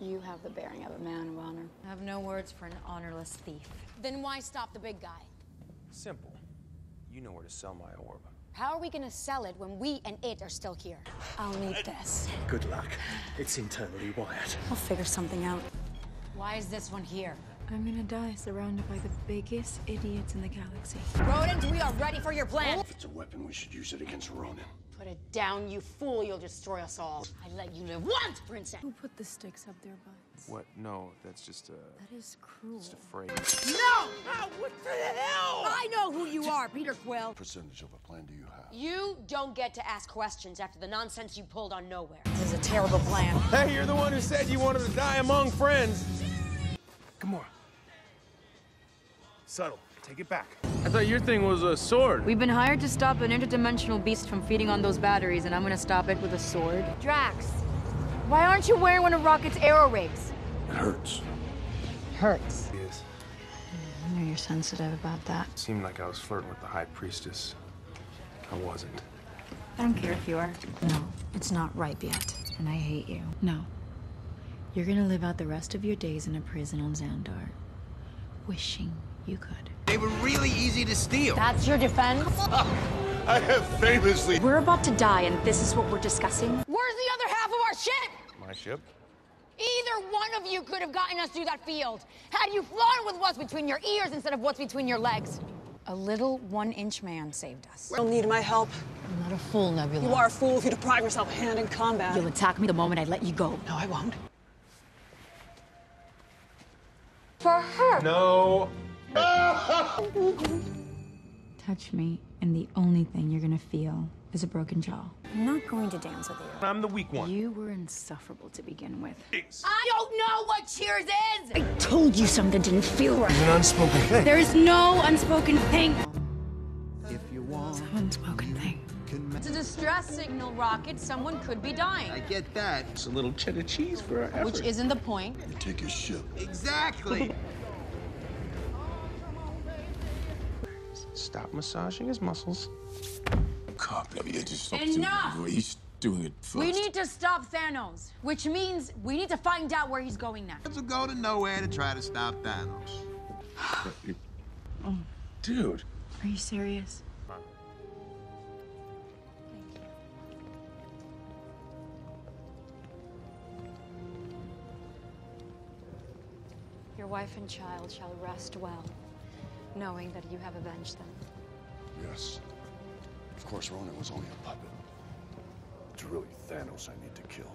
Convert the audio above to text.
You have the bearing of a man of honor. I have no words for an honorless thief. Then why stop the big guy? Simple. You know where to sell my orb. How are we gonna sell it when we and it are still here? I'll need this. Good luck. It's internally wired. I'll figure something out. Why is this one here? I'm gonna die surrounded by the biggest idiots in the galaxy. Rodent, we are ready for your plan. If it's a weapon, we should use it against Ronan. Put it down, you fool. You'll destroy us all. I let you live once, princess. Who put the sticks up their butts? What? No, that's just a. That is cruel. Just a phrase. No! what the hell? I know who you are, Peter Quill. What Percentage of a plan do you have? You don't get to ask questions after the nonsense you pulled on Knowhere. This is a terrible plan. Hey, you're the one who said you wanted to die among friends. Come on. Subtle. Take it back. I thought your thing was a sword. We've been hired to stop an interdimensional beast from feeding on those batteries, and I'm gonna stop it with a sword. Drax, why aren't you wearing one of Rocket's aero-rigs? It hurts. It Hurts. Yes. I know you're sensitive about that. It Seemed like I was flirting with the High Priestess. I wasn't. I don't care if you are. No, it's not ripe yet. And I hate you. No. You're gonna live out the rest of your days in a prison on Xandar. Wishing you could. They were really easy to steal. That's your defense? I have famously. We're about to die, and this is what we're discussing? Where's the other half of our ship? My ship? Either one of you could have gotten us through that field. Had you flown with what's between your ears instead of what's between your legs. A little one-inch man saved us. don't need my help. I'm not a fool, Nebula. You are a fool if you deprive yourself of hand in combat. You'll attack me the moment I let you go. No, I won't. For her. No. Touch me, and the only thing you're gonna feel is a broken jaw. I'm not going to dance with you. I'm the weak one. You were insufferable to begin with. I don't know what Cheers is! I told you something didn't feel right. There's An unspoken thing. There is no unspoken thing. If you want, an Unspoken thing. It's a distress signal, Rocket. Someone could be dying. I get that. It's a little cheddar cheese for our effort. Which isn't the point. You take his ship. Exactly. Stop massaging his muscles. Copy. Yeah, just Enough! He's doing it first. We need to stop Thanos, which means we need to find out where he's going now. next. will go to Knowhere to try to stop Thanos. Dude. Are you serious? Your wife and child shall rest well, knowing that you have avenged them. Yes. Of course, Ronan was only a puppet. It's really Thanos I need to kill.